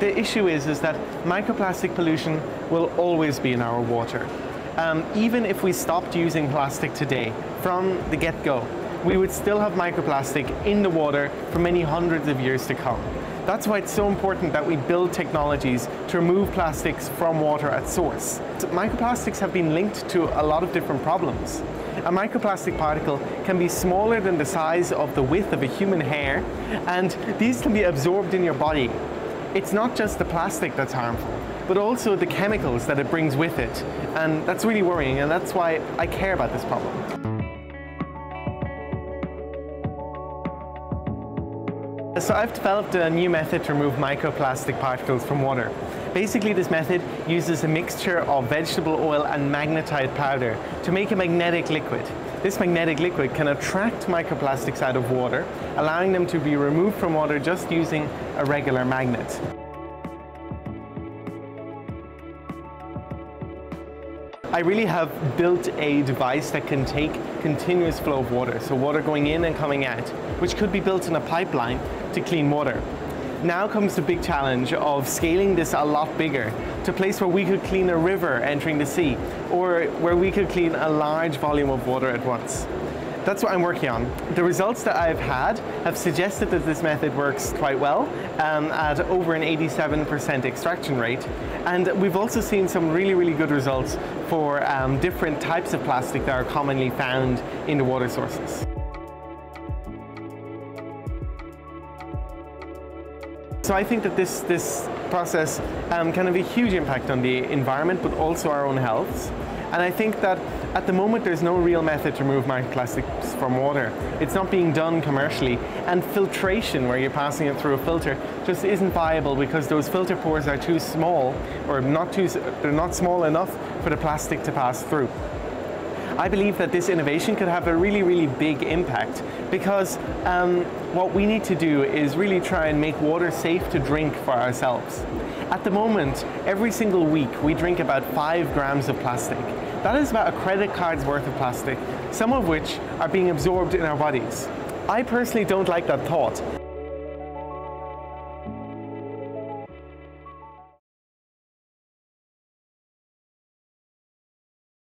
the issue is, is that microplastic pollution will always be in our water. Um, even if we stopped using plastic today, from the get-go, we would still have microplastic in the water for many hundreds of years to come. That's why it's so important that we build technologies to remove plastics from water at source. Microplastics have been linked to a lot of different problems. A microplastic particle can be smaller than the size of the width of a human hair, and these can be absorbed in your body. It's not just the plastic that's harmful, but also the chemicals that it brings with it. And that's really worrying, and that's why I care about this problem. So I've developed a new method to remove microplastic particles from water. Basically this method uses a mixture of vegetable oil and magnetite powder to make a magnetic liquid. This magnetic liquid can attract microplastics out of water, allowing them to be removed from water just using a regular magnet. I really have built a device that can take continuous flow of water, so water going in and coming out, which could be built in a pipeline to clean water. Now comes the big challenge of scaling this a lot bigger to a place where we could clean a river entering the sea or where we could clean a large volume of water at once. That's what I'm working on. The results that I've had have suggested that this method works quite well um, at over an 87% extraction rate. And we've also seen some really, really good results for um, different types of plastic that are commonly found in the water sources. So I think that this, this process um, can have a huge impact on the environment, but also our own health. And I think that at the moment there's no real method to remove microplastics from water. It's not being done commercially. And filtration, where you're passing it through a filter, just isn't viable because those filter pores are too small, or not too, they're not small enough for the plastic to pass through. I believe that this innovation could have a really, really big impact because um, what we need to do is really try and make water safe to drink for ourselves. At the moment, every single week we drink about five grams of plastic. That is about a credit card's worth of plastic, some of which are being absorbed in our bodies. I personally don't like that thought,